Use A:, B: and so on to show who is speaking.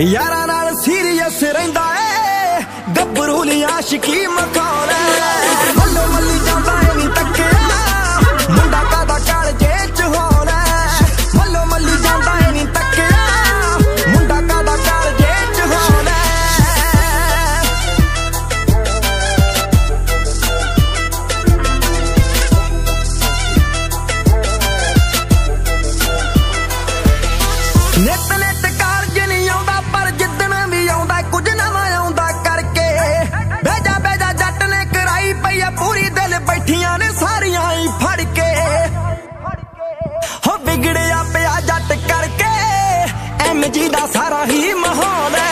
A: ਯਾਰਾਂ ਨਾਲ ਸੀਰੀਅਸ ਰਹਿੰਦਾ ਏ। ਗੱਭਰੂ ਲਈ ਆਸ਼ਿਕੀ ਮਖੌਲ ਮੱਲੋ ਮੱਲੀ ਜਾਂਦਾ ਏ ਨਹੀਂ ਤੱਕਿਆ। ਮੁੰਡਾ ਕਾਦਾ ਕਾਲਜੇ ਚ ਹੋਲ ਮੱਲੋ ਮੱਲੀ ਜਾਂਦਾ ਏ ਨਹੀਂ ਤੱਕਿਆ। ਮੁੰਡਾ ਕਾਦਾ ਕਾਲਜੇ ਚ ਹੋਲ ਨਿਤ ਐਮ ਦਾ ਸਾਰਾ ਹੀ ਮਾਹੌਲ ਹੈ।